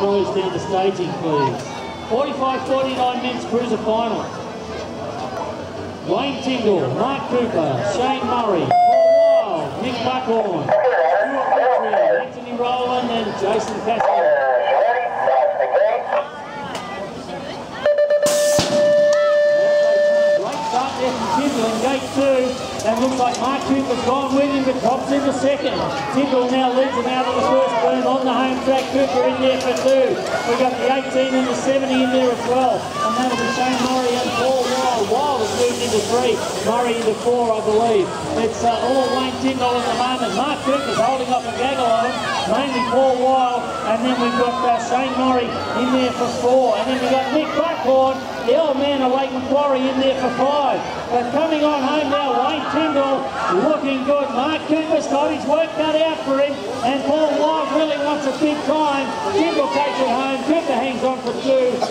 pros down to staging, please. 45-49 men's cruiser final. Wayne Tyndall, Mark Cooper, Shane Murray, Paul Wild, Nick Buckhorn, Stuart Anthony Rowland and Jason Cassidy. In. And looks like Mark Cooper's gone with him, but drops into second. Tyndall now leads him out of the first home track. Cooper in there for two. We got the 18 and the 70 in there as well. And that'll be Shane Murray and Paul Wild. Wild has moved into three. Murray into four, I believe. It's uh, all Wayne Tyndall at the moment. Mark Cooper's holding up a gaggle on him. Mainly Paul Wild. And then we've got uh, Shane Murray in there for four. And then we've got Nick Buckhorn, the old man of Lake Macquarie in there for five. But coming on home now, Wayne Tyndall looking good. Mark Cooper's got his work cut out for him. And Paul that's a big time. Tyndall takes it home. Pepper hangs on for two.